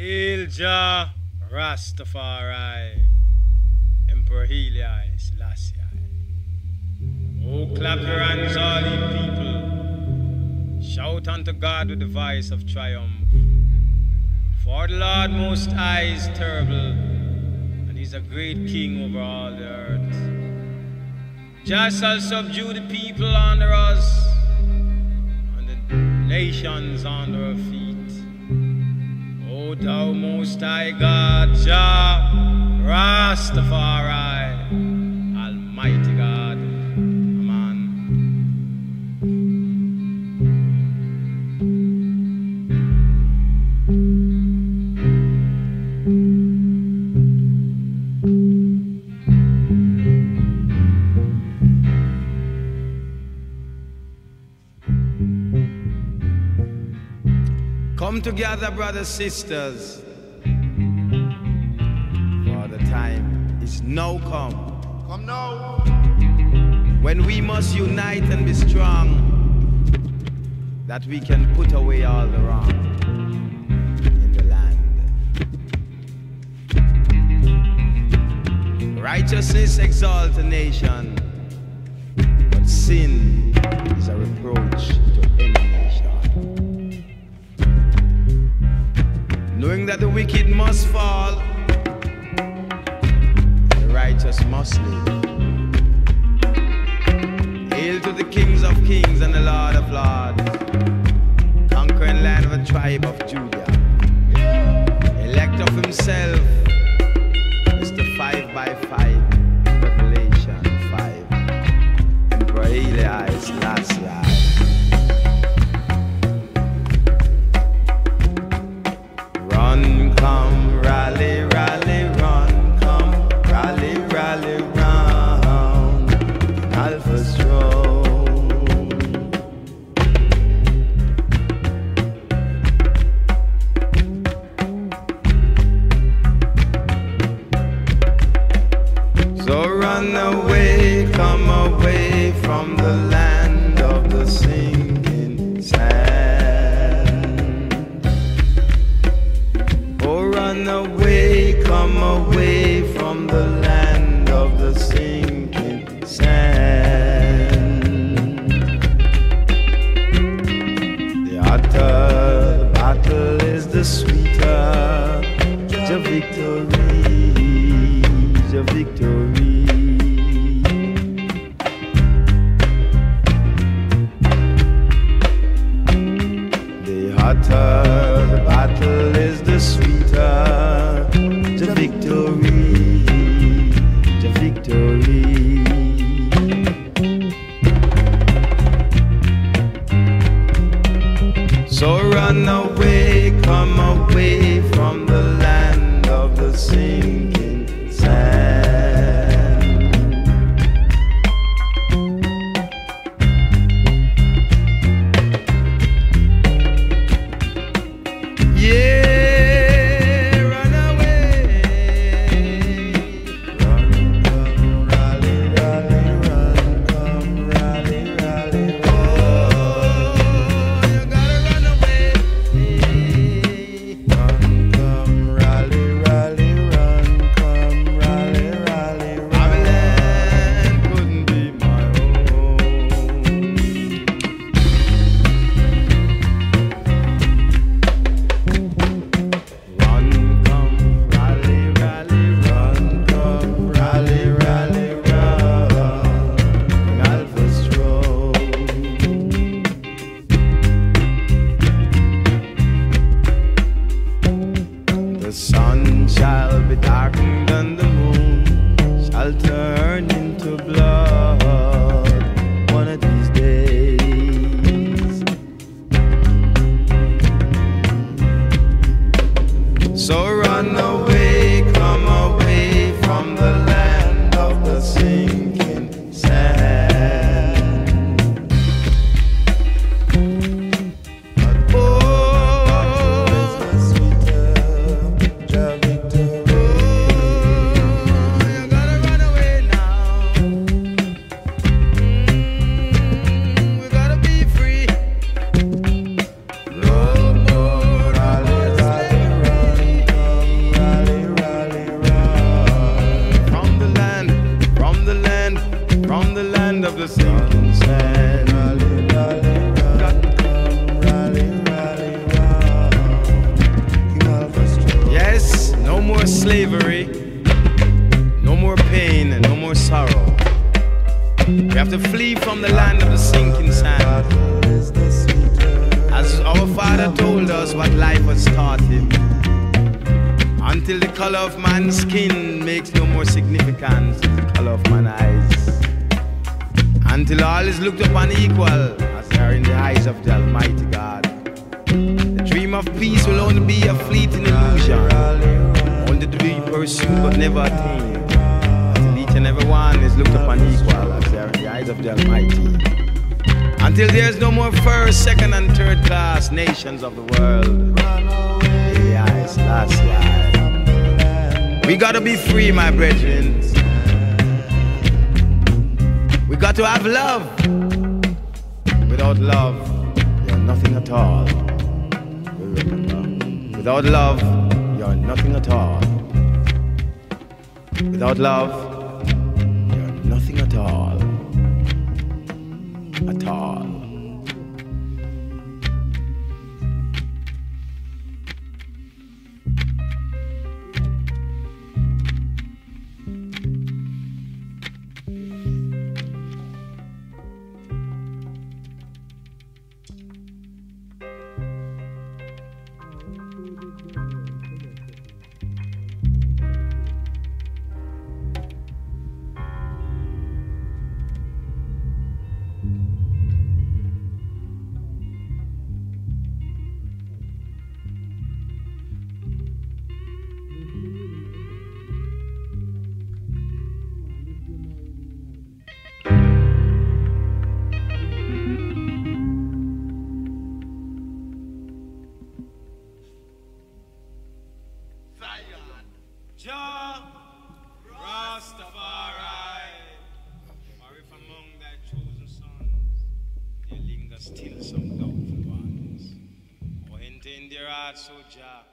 Ilja Rastafari, Emperor Haile Selassie. Oh, clap your hands, all ye people. Shout unto God with the voice of triumph. For the Lord Most High is terrible, and He's a great King over all the earth. Just shall subdue the people under us, and the nations under our feet. Thou most high God, Jah Rastafari, Come together, brothers, sisters. For the time is now come. Come now. When we must unite and be strong, that we can put away all the wrong in the land. Righteousness exalts a nation, but sin that the wicked must fall, the righteous must live. Hail to the kings of kings and the Lord of lords, conquering lion of the tribe of Judah. Elect of himself, run away, come away from the land of the sinking sand. Oh, run away, come away from the land of the sinking sand. The battle is, the sweeter the victory, the victory. Away, come away from the from the land of the sinking sand. As our father told us what life has taught him. Until the color of man's skin makes no more significance as the color of man's eyes. Until all is looked upon equal as they are in the eyes of the Almighty God. The dream of peace will only be a fleeting illusion, only to be pursued but never attained. Until each and every one is looked upon equal of the Almighty. Until there's no more first, second, and third class nations of the world. Right. We gotta be free, my brethren. We got to have love. Without love, you're nothing at all. Without love, you're nothing at all. Without love, there linger still